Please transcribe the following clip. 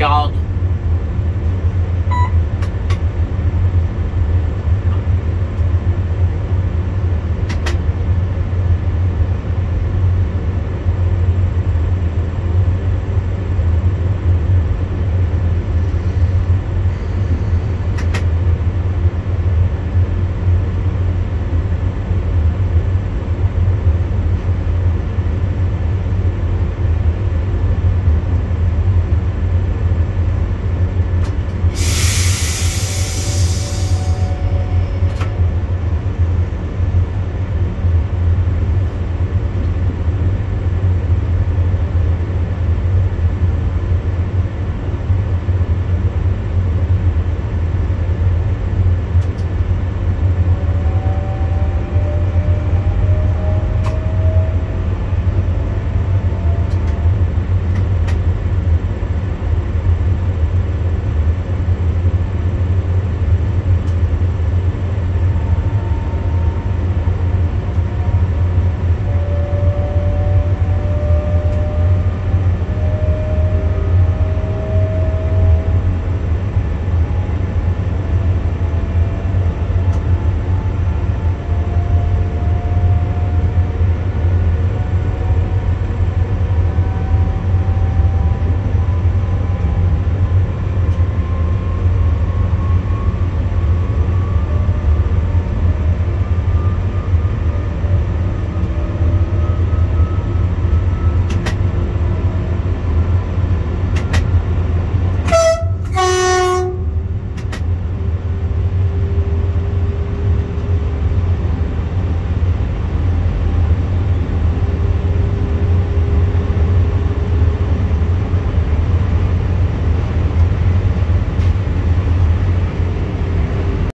cho